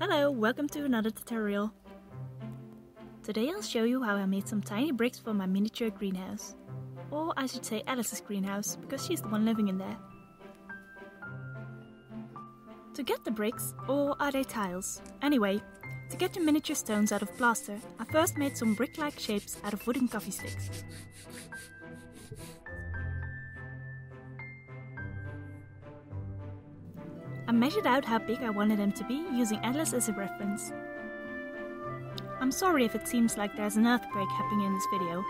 Hello, welcome to another tutorial. Today I'll show you how I made some tiny bricks for my miniature greenhouse. Or I should say Alice's greenhouse, because she's the one living in there. To get the bricks, or are they tiles? Anyway, to get the miniature stones out of plaster, I first made some brick-like shapes out of wooden coffee sticks. I measured out how big I wanted them to be using Atlas as a reference. I'm sorry if it seems like there's an earthquake happening in this video.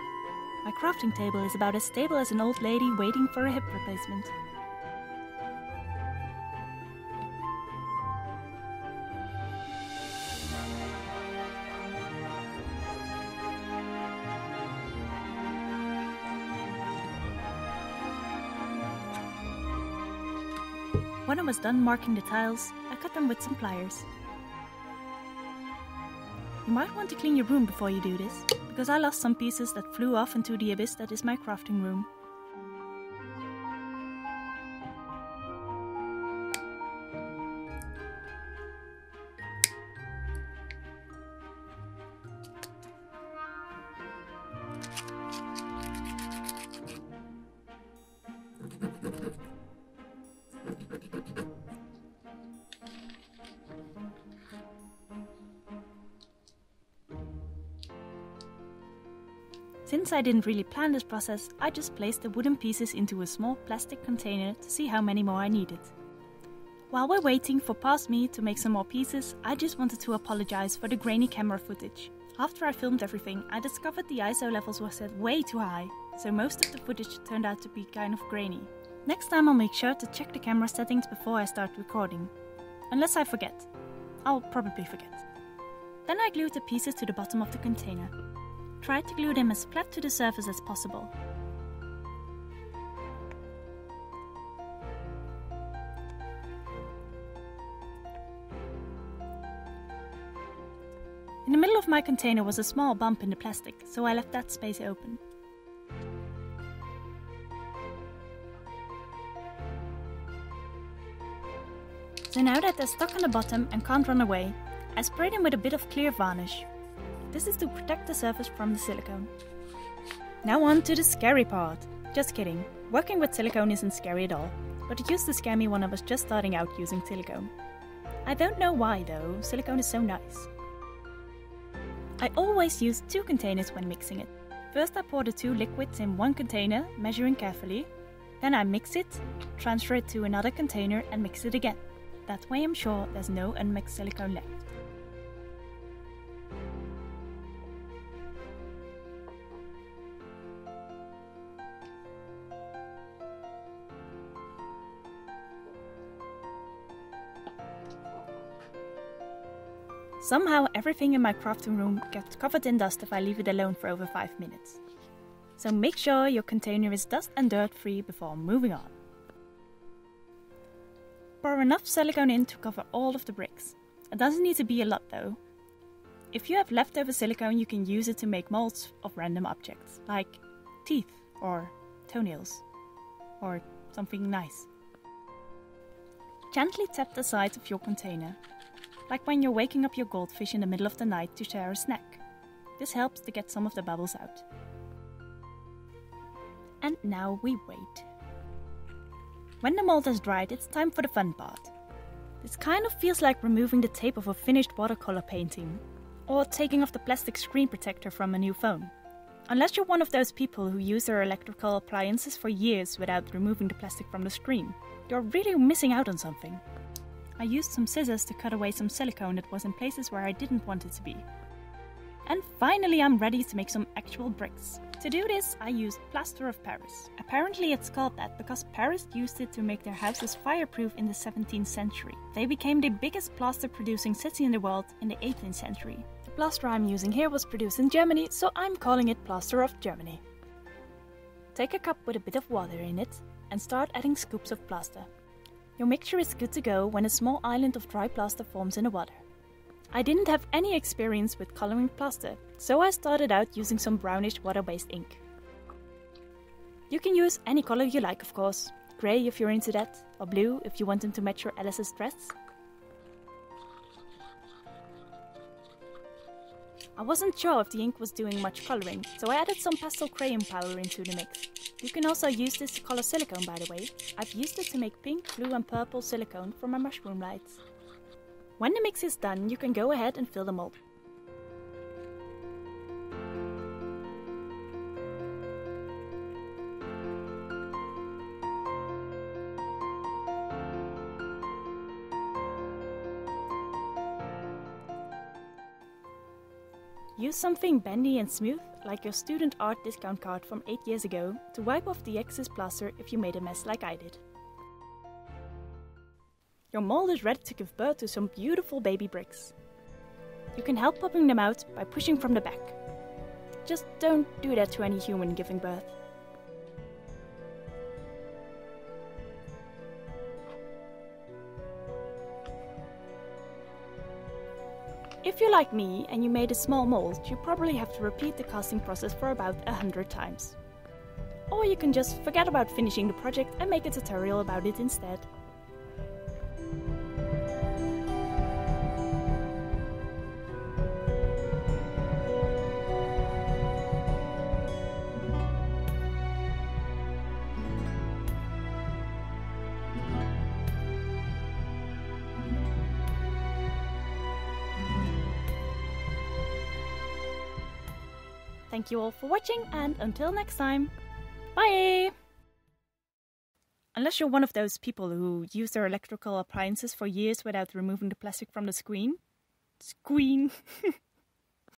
My crafting table is about as stable as an old lady waiting for a hip replacement. When I was done marking the tiles, I cut them with some pliers. You might want to clean your room before you do this, because I lost some pieces that flew off into the abyss that is my crafting room. Since I didn't really plan this process, I just placed the wooden pieces into a small plastic container to see how many more I needed. While we're waiting for past me to make some more pieces, I just wanted to apologize for the grainy camera footage. After I filmed everything, I discovered the ISO levels were set way too high, so most of the footage turned out to be kind of grainy. Next time I'll make sure to check the camera settings before I start recording. Unless I forget. I'll probably forget. Then I glued the pieces to the bottom of the container. Try to glue them as flat to the surface as possible. In the middle of my container was a small bump in the plastic, so I left that space open. So now that they're stuck on the bottom and can't run away, I spray them with a bit of clear varnish. This is to protect the surface from the silicone. Now on to the scary part. Just kidding, working with silicone isn't scary at all, but it used to scare me when I was just starting out using silicone. I don't know why though, silicone is so nice. I always use two containers when mixing it. First I pour the two liquids in one container, measuring carefully. Then I mix it, transfer it to another container and mix it again. That way I'm sure there's no unmixed silicone left. Somehow everything in my crafting room gets covered in dust if I leave it alone for over 5 minutes. So make sure your container is dust and dirt free before moving on. Pour enough silicone in to cover all of the bricks. It doesn't need to be a lot though. If you have leftover silicone you can use it to make molds of random objects, like teeth or toenails or something nice. Gently tap the sides of your container like when you're waking up your goldfish in the middle of the night to share a snack. This helps to get some of the bubbles out. And now we wait. When the mold has dried, it's time for the fun part. This kind of feels like removing the tape of a finished watercolor painting, or taking off the plastic screen protector from a new phone. Unless you're one of those people who use their electrical appliances for years without removing the plastic from the screen, you're really missing out on something. I used some scissors to cut away some silicone that was in places where I didn't want it to be. And finally I'm ready to make some actual bricks. To do this, I used plaster of Paris. Apparently it's called that because Paris used it to make their houses fireproof in the 17th century. They became the biggest plaster producing city in the world in the 18th century. The plaster I'm using here was produced in Germany, so I'm calling it plaster of Germany. Take a cup with a bit of water in it and start adding scoops of plaster. Your mixture is good to go when a small island of dry plaster forms in the water. I didn't have any experience with coloring plaster, so I started out using some brownish water-based ink. You can use any color you like, of course. Grey if you're into that, or blue if you want them to match your Alice's dress. I wasn't sure if the ink was doing much coloring, so I added some pastel crayon powder into the mix. You can also use this to color silicone by the way. I've used it to make pink, blue and purple silicone for my mushroom lights. When the mix is done, you can go ahead and fill the mold. Use something bendy and smooth, like your student art discount card from 8 years ago, to wipe off the excess plaster if you made a mess like I did. Your mold is ready to give birth to some beautiful baby bricks. You can help popping them out by pushing from the back. Just don't do that to any human giving birth. If you're like me and you made a small mold, you probably have to repeat the casting process for about a hundred times. Or you can just forget about finishing the project and make a tutorial about it instead. Thank you all for watching and until next time, bye! Unless you're one of those people who use their electrical appliances for years without removing the plastic from the screen. Screen!